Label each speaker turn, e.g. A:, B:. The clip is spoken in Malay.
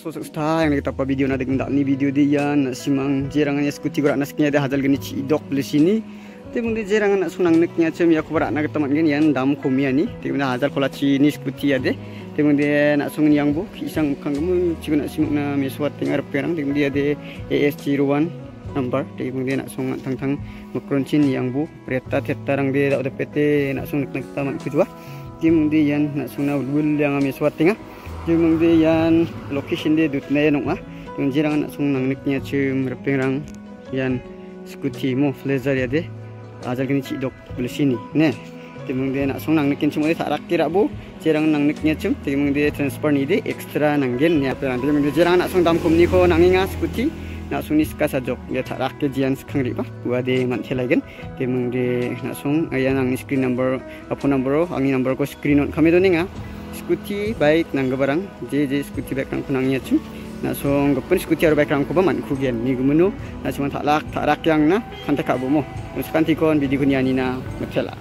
A: sta yang kita pa video na degem ni video dia na simang jerangan ya skuti gora nasknya ada hadal geni ci dok le sini. Mung de jerangan nak sunang neknya cem ya kubara na ketaman gen yan dam komia ni. Te mung hadal kola ci ni skuti ade te mung de nak sung yang bu isang kang gemu ci guna simang na meswat tengar perang de ade ASC ruan number. Te mung de nak sung tang tang makron cin yang bu. Reta teta rang de da PT nak sung nek taman kujwa te mung de yan nak sung na ulul yang meswat tengah Jumong de yan location de dut na yanong ah. Yung jirang na sung nang niknya chum repeng yan scooty mo flazer ya de. Ajal gini ci dok sini ne. Timong de na sung nang nikin chum de tarak kira bu. Jirang nang niknya chum timong de transfer ni de extra nang gen ya. Timong de jirang na sung dam kum ni ko nanginga scooty. Na sung ni ska sajok ya tarak ke jian skang ri ba. Wa de man thelai gen. Timong de na sung ayan ang screen number apa number angi number ko screen kami do ninga skuti baik nang barang? Je je skuti baik nang kunang nyatu na so ngapun skuti ar baik nang ko baman ku gen ni gumenu na cuma tak lak tak rak yang na kan tak kabu mo sekarang tikon bidi kunyani na metela